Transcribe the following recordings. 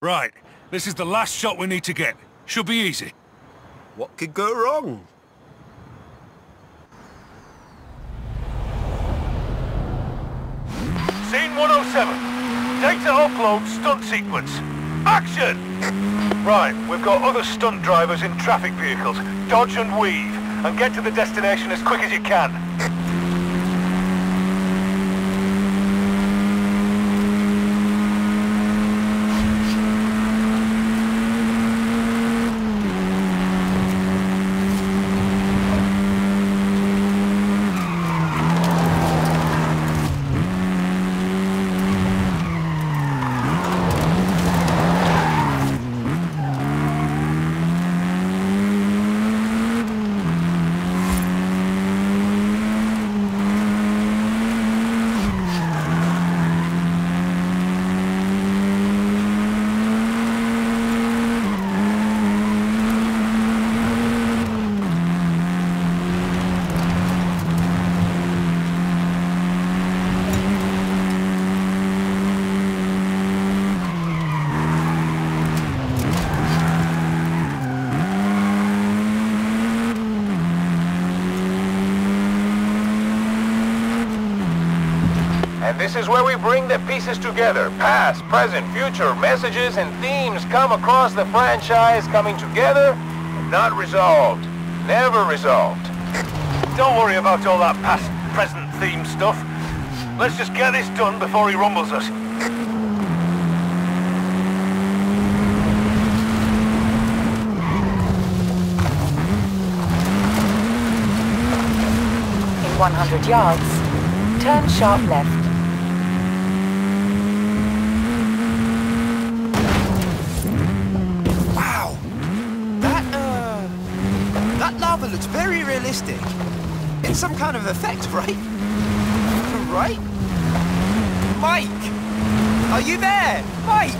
Right. This is the last shot we need to get. Should be easy. What could go wrong? Scene 107. Data upload stunt sequence. Action! Right, we've got other stunt drivers in traffic vehicles. Dodge and weave, and get to the destination as quick as you can. And this is where we bring the pieces together. Past, present, future, messages and themes come across the franchise coming together, but not resolved. Never resolved. Don't worry about all that past, present theme stuff. Let's just get this done before he rumbles us. In 100 yards, turn sharp left. That looks very realistic. It's some kind of effect, right? Right? Mike! Are you there? Mike!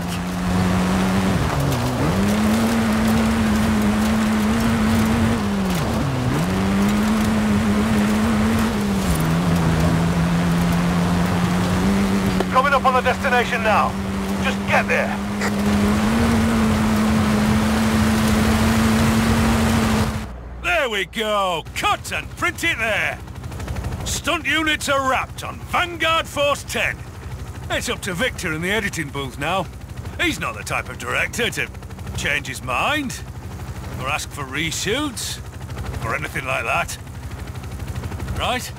Coming up on the destination now. Just get. There we go. Cut and print it there. Stunt units are wrapped on Vanguard Force 10. It's up to Victor in the editing booth now. He's not the type of director to change his mind, or ask for reshoots, or anything like that. Right?